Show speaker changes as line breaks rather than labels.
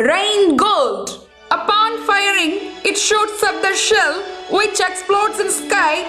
Rain Gold. Upon firing, it shoots up the shell which explodes in sky